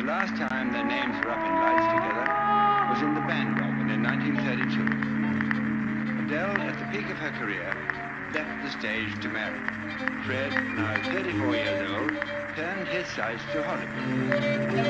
The last time their names were up in lights together was in the bandwagon in 1932. Adele, at the peak of her career, left the stage to marry. Fred, now 34 years old, turned his sights to Hollywood.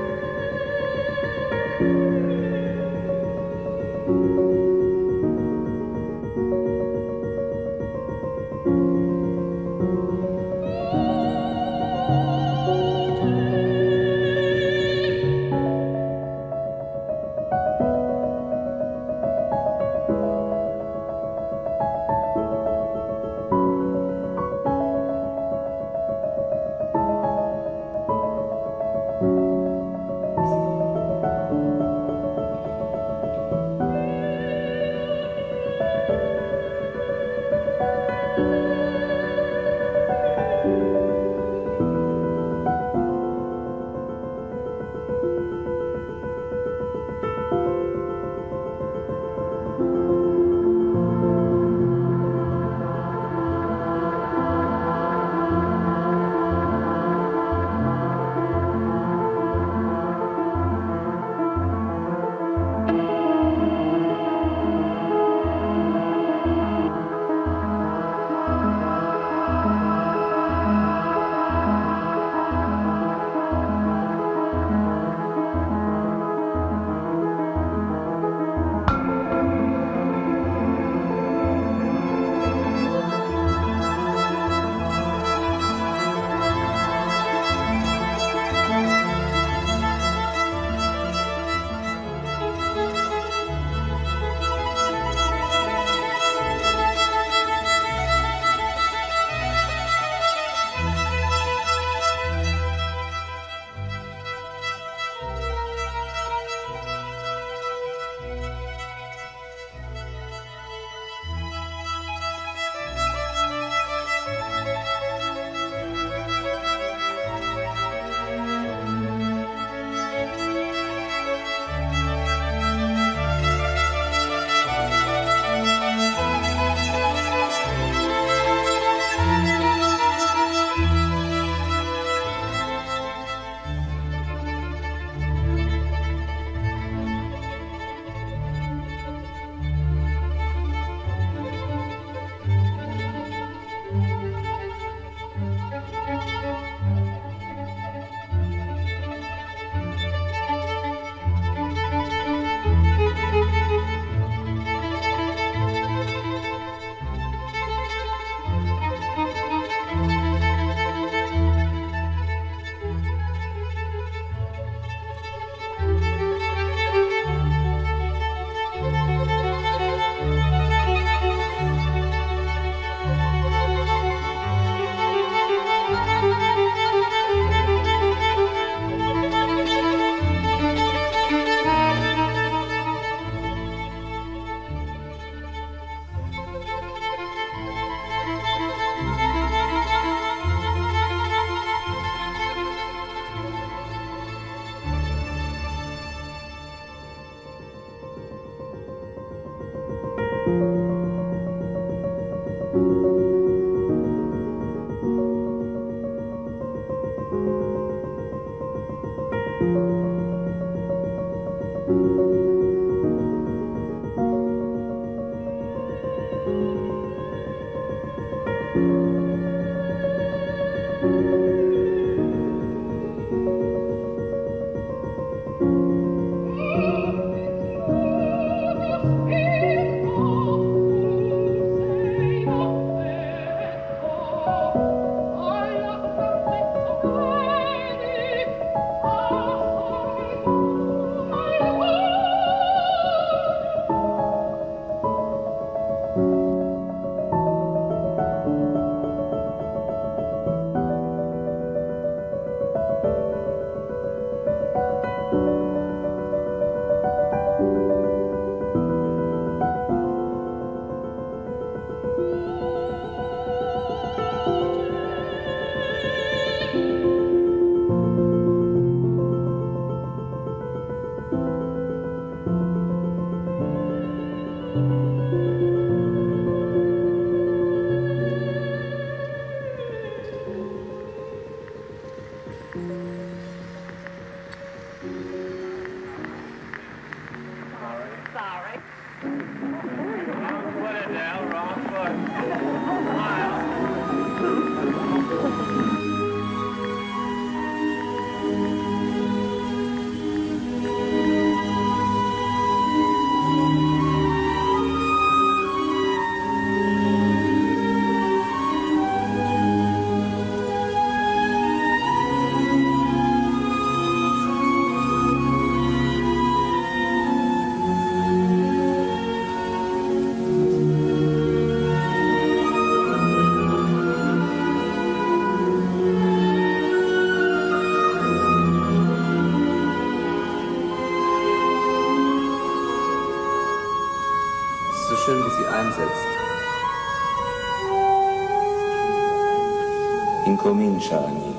incomincia a